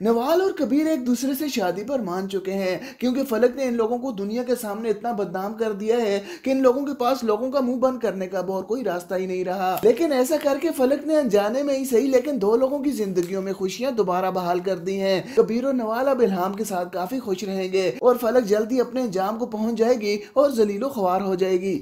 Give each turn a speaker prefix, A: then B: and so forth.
A: नवाल और कबीर एक दूसरे से शादी पर मान चुके हैं, क्योंकि फलक ने इन लोगों को दुनिया के सामने इतना बदनाम कर दिया है कि इन लोगों के पास लोगों का मुँह बंद करने का और कोई रास्ता ही नहीं रहा। लेकिन ऐसा करके फलक ने अनजाने में ही सही, लेकिन दो लोगों की जिंदगियों में खुशियाँ दोबारा बहाल कर दी हैं। कबीर और नवाल अब इल्हाम के साथ काफ़ी खुश रहेंगे और फलक जल्दी अपने अंजाम को पहुँच जाएगी और जलीलो ख्वार हो जाएगी।